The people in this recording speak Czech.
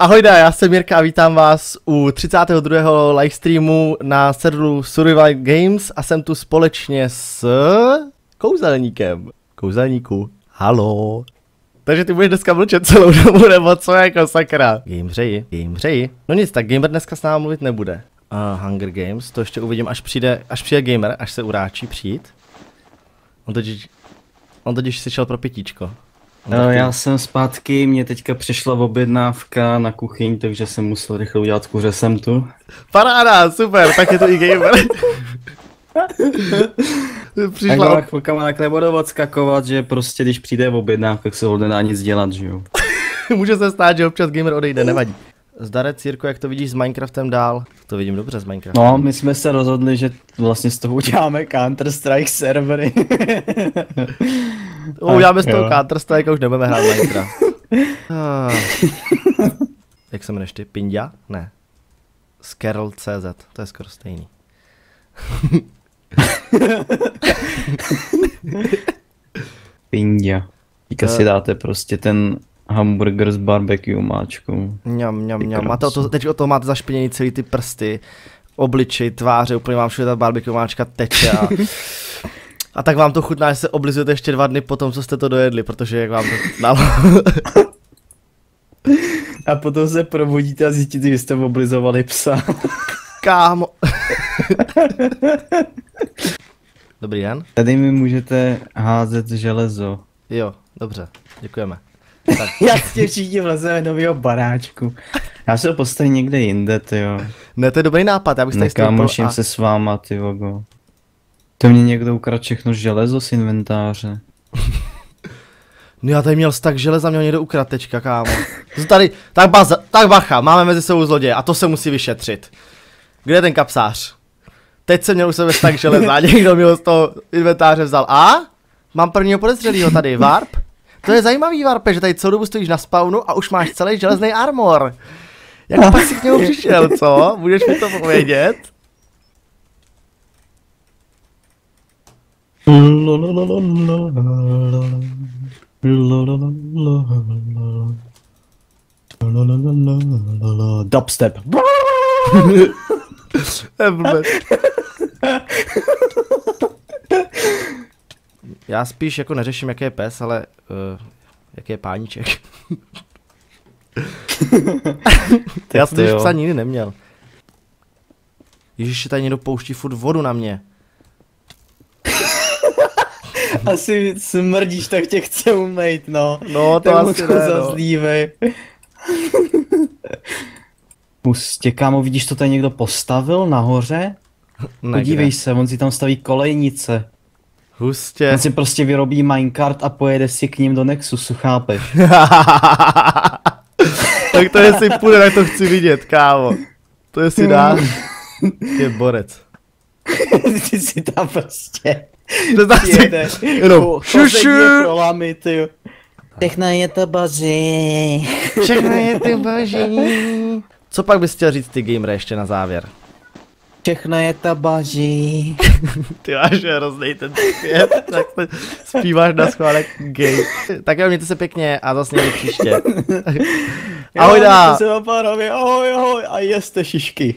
Ahoj já jsem Jirka a vítám vás u 32. livestreamu na serveru Survival Games a jsem tu společně s kouzelníkem. Kouzelníku, halo. Takže ty budeš dneska mlčet celou dobu, nebo co jako sakra? Gameřeji, gameřeji. No nic, tak gamer dneska s námi mluvit nebude. Uh, Hunger Games, to ještě uvidím, až přijde, až přijde gamer, až se uráčí přijít. On totiž, on totiž si šel pro pětíčko. No, já jsem zpátky, mě teďka přišla objednávka na kuchyň, takže jsem musel rychle udělat kuře, jsem tu. Paráda, super, tak je to i gamer. Tak Přišla ale chvilkama takhle budu odskakovat, že prostě když přijde objednávka, tak se ho nedá nic dělat, že jo. Může se stát, že občas gamer odejde, nevadí. Zdarec, Jirko, jak to vidíš s Minecraftem dál? To vidím dobře s Minecraftem. No, my jsme se rozhodli, že vlastně z toho uděláme Counter-Strike servery. Uděláme z toho. Counter Strike a už nebudeme hrát Minecraft. Ah. jak se jmenuješ ty? Pindia? Ne. Scarol.cz, to je skoro stejný. Pindia. Teďka To- si dáte prostě ten hamburger s barbecue máčkou. Mňam, mňam, mňam. Máte o to, teď o to máte zašpiněný celý ty prsty, obličej, tváře, úplně vám všude ta barbecue máčka teče a, a tak vám to chutná, že se oblizujete ještě dva dny po tom, co jste to dojedli, protože jak vám to chutnalo. A potom se probudíte a zjistíte, že jste oblizovali psa. Kámo. Dobrý den. Tady mi můžete házet železo. Jo, dobře, děkujeme. Jasně všichni vlezeme do mého baráčku. Já se ho postavím někde jinde, ty jo. Ne, to je dobrý nápad, já bych tady stoupil Nekámoším a... se s váma, ty vogo. To mě někdo ukradl všechno železo z inventáře. No já tady měl stak železa, měl někdo ukrat tečka, kámo. To Tady, tak, baza, tak bacha, máme mezi sebou zloděje a to se musí vyšetřit. Kde je ten kapsář? Teď jsem měl u sebe stak železa, někdo mi ho z toho inventáře vzal. A? Mám prvního podezřelýho tady, Warp? To je zajímavý, Warpe, že tady celou dobu stojíš na spawnu a už máš celý železný armor. Jak pak si k němu přišel, co? Můžeš mi to povědět? Dubstep. Já spíš jako neřeším, jaký je pes, ale uh, jaký je páníček. Já jsem to už psa nikdy neměl. Ježiš, tady někdo pouští furt vodu na mě. Asi smrdíš, tak tě chce umejt, no. No, to mu asi to ne, no. zazdívej. Pustě, kámo, vidíš, to tady někdo postavil nahoře? Ne, Podívej kde? se, on si tam staví kolejnice. Hustě. On si prostě vyrobí minecart a pojede si k ním do Nexusu, chápeš? tak to jestli půjde, tak to chci vidět, kámo. To jestli dá. Je borec. Ty si tam prostě To zase jede. jenom šušu. ty jo. Všechno je to boží. Všechno je ty boží. Co pak bys chtěl říct ty gamere ještě na závěr? Všechno je to boží. Ty máš hrozný ten zpěv, tak se zpíváš na schválek gay. Tak jo, mějte se pěkně a zase někdy příště. Ahoj dá. Se oparovi, ahoj, ahoj, a jeste šišky.